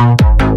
Thank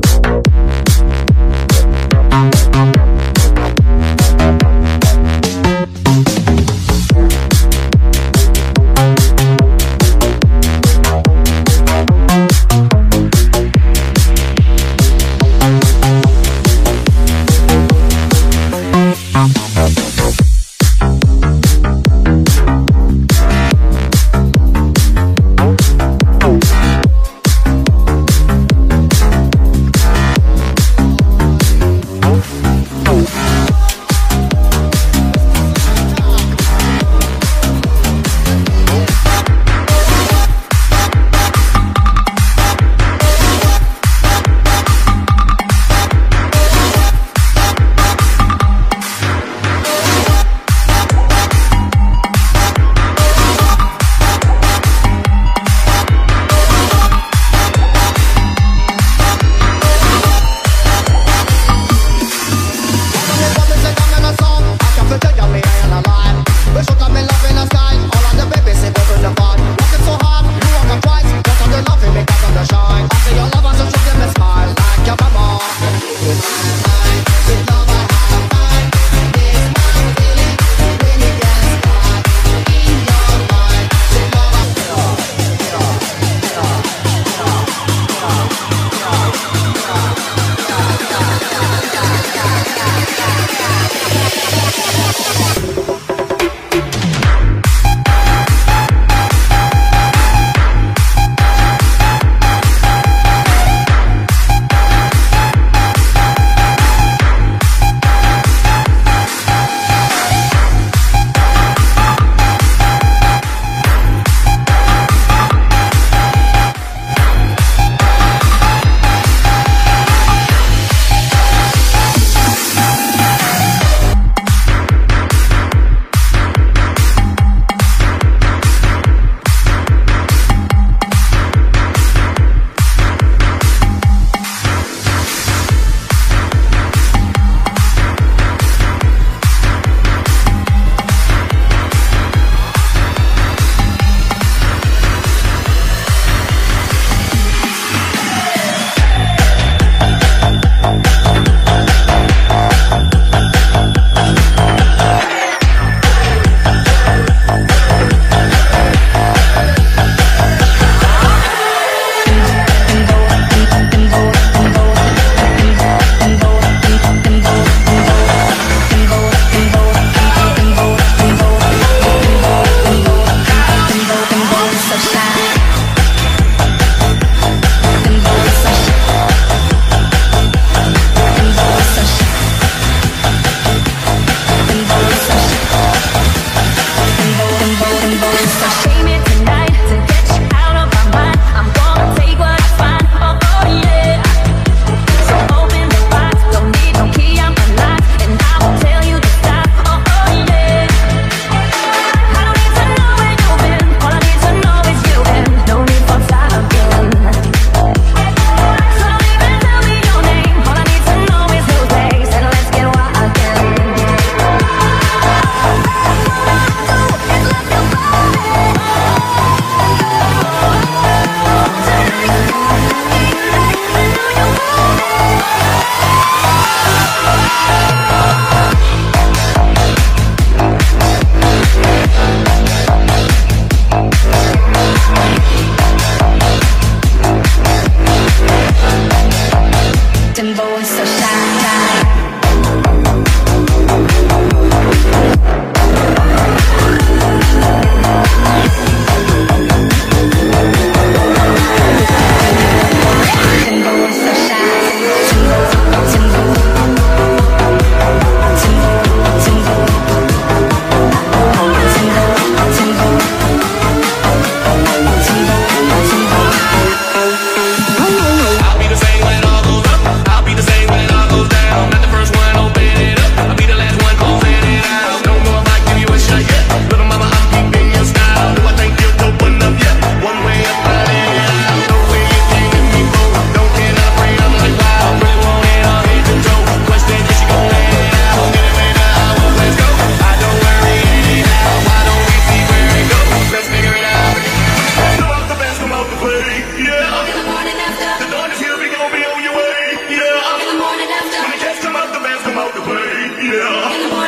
girl.